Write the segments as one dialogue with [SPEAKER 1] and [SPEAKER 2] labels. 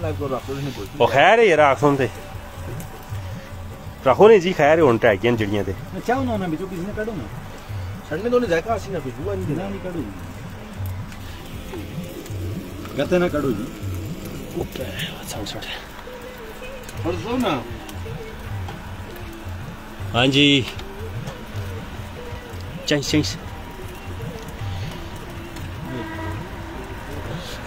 [SPEAKER 1] Live
[SPEAKER 2] को रखो नहीं कोई
[SPEAKER 1] ਉਹ ਖੈਰ ਹੈ ਯਾਰ ਆਖੋਂ ਤੇ ਰੱਖੋ ਨੇ ਜੀ ਖੈਰ ਹੁਣ ਟੈਗ इन ਜੜੀਆਂ ਤੇ
[SPEAKER 3] ਚਾਹ ਨਾ ਨਾ ਵਿੱਚੋਂ ਕਿਸੇ ਨੇ ਕੱਢੋ ਨਾ
[SPEAKER 2] छड़ने तो नहीं जाएगा आसी ना कुछ हुआ नहीं
[SPEAKER 3] ਨਾ ਨਹੀਂ ਕੱਢੋ ਗੱਤੇ ਨਾ ਕੱਢੋ ਜੀ
[SPEAKER 1] ਸੜ ਸੜ
[SPEAKER 2] और सो ना
[SPEAKER 1] ਹਾਂਜੀ change 짱쌩쌩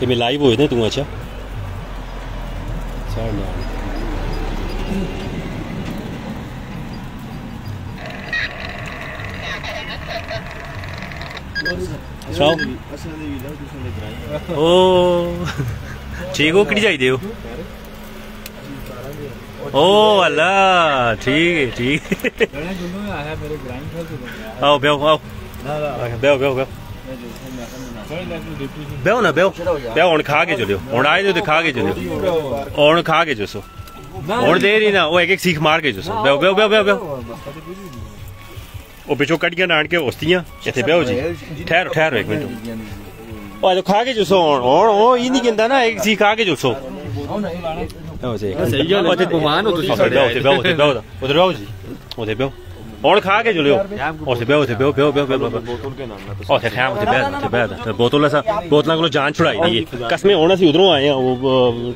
[SPEAKER 1] 여기 라이브였네
[SPEAKER 2] 동화죠? 잘 나오네 Ciao.
[SPEAKER 1] Oh, llegó Crilla y Deo. ਹੋ ਓ ਅੱਲਾ ਠੀਕ ਹੈ ਠੀਕ ਹੈ।
[SPEAKER 3] ਗਣੇ ਗੁੰਨੂ में आया मेरे ग्राइंड था तो
[SPEAKER 1] ਆਓ ਬਿਓ ਆਓ
[SPEAKER 3] ना ना
[SPEAKER 1] ਬਿਓ ਬਿਓ ਬਿਓ
[SPEAKER 3] थोड़ी लाइक डिप्टी
[SPEAKER 1] ਬਿਓ ਨਾ ਬਿਓ ਬਿਓ ਹੁਣ ਖਾ ਕੇ ਚਲਿਓ ਹੁਣ ਆਏ ਜੋ ਤੇ ਖਾ ਕੇ ਚਲਿਓ ਹੁਣ ਖਾ ਕੇ ਜਸੋ ਹੁਣ ਦੇ ਨਹੀਂ ਨਾ ਉਹ ਇੱਕ ਇੱਕ ਸੀਖ ਮਾਰ ਕੇ ਜਸੋ ਬਿਓ ਬਿਓ ਬਿਓ ਬਿਓ ਬਿਓ ਉਹ ਪਿੱਛੋਂ ਕੱਢੀਆਂ ਨਾਣ ਕੇ ਉਸਤੀਆਂ ਇੱਥੇ ਬਿਓ ਜੀ ਠਹਿਰੋ ਠਹਿਰੋ ਇੱਕ ਮਿੰਟ ਉਹ ਜੋ ਖਾ ਕੇ ਜਸੋ ਹੁਣ ਹੁਣ ਉਹ ਇਹ ਨਹੀਂ ਕਹਿੰਦਾ ਨਾ ਇੱਕ ਸੀਖ ਖਾ ਕੇ ਜਸੋ खा के बोतल बोतल को जान छुड़ाई दी होना उधरों आए हैं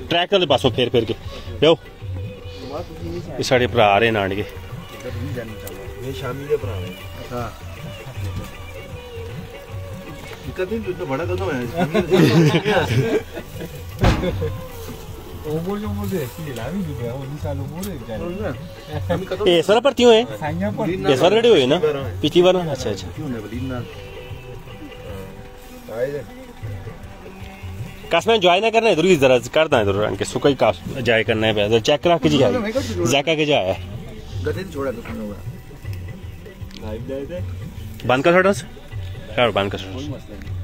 [SPEAKER 1] ट्रैक वाले फेर फेर के बेओ
[SPEAKER 2] ये भरा आ रहे नान के शामी तो बड़ा कदम है।
[SPEAKER 1] पर क्यों है ना पिछली बार अच्छा अच्छा
[SPEAKER 2] काश में जॉय ना
[SPEAKER 1] करना है इधर जरा करना है इधर अंके सुका ही काश जॉय करना है पैदल चेक करा के जी जाका के जाए
[SPEAKER 2] गदन छोड़ा तो
[SPEAKER 3] होगा
[SPEAKER 1] बंद कर छोड़ो सर बंद कर छोड़ो